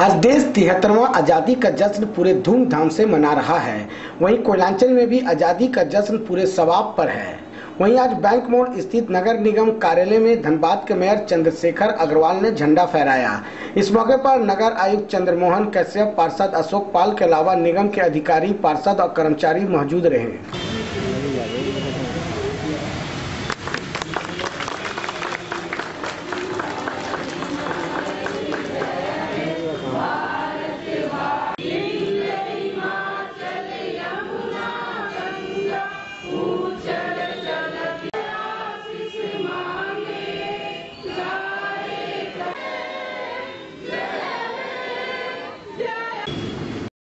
आज देश तिहत्तरवा आज़ादी का जश्न पूरे धूमधाम से मना रहा है। वहीं कोयलांचल में भी आज़ादी का जश्न पूरे सवाब पर है। वहीं आज बैंक मोड़ स्थित नगर निगम कार्यालय में धनबाद के मेयर चंद्रशेखर अग्रवाल ने झंडा फहराया। इस मौके पर नगर आयुक्त चंद्रमोहन कश्यप, पार्षद अशोक पाल के अलावा निगम के अधिकारी, पार्षद और कर्मचारी मौजूद रहे।